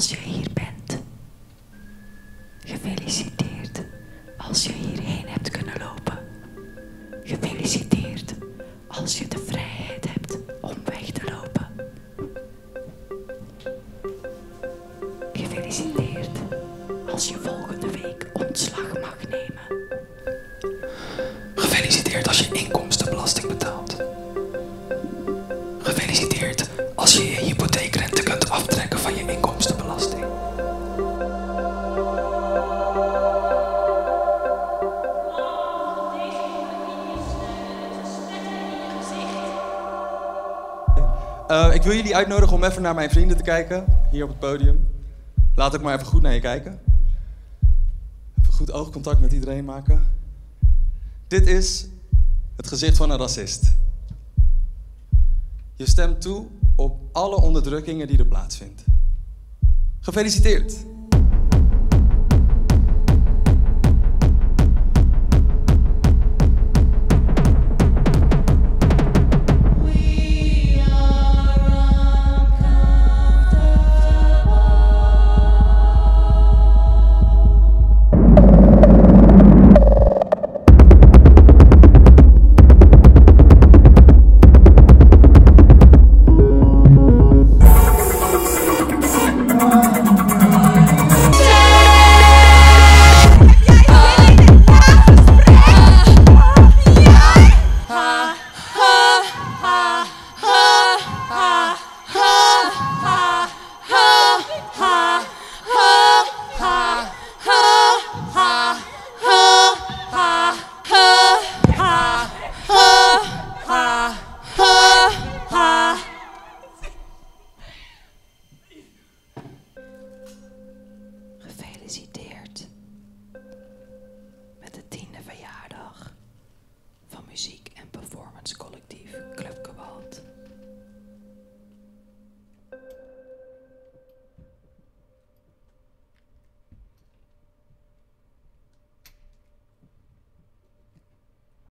als je hier bent. Gefeliciteerd als je hierheen hebt kunnen lopen. Gefeliciteerd als je de vrijheid hebt om weg te lopen. Gefeliciteerd als je volgende week ontslag mag nemen. Gefeliciteerd als je inkomstenbelasting betaalt. Eh, ik wil jullie uitnodigen om even naar mijn vrienden te kijken, hier op het podium. Laat ook maar even goed naar je kijken. Even goed oogcontact met iedereen maken. Dit is het gezicht van een racist. Je stemt toe op alle onderdrukkingen die er plaatsvindt. Gefeliciteerd! because he did.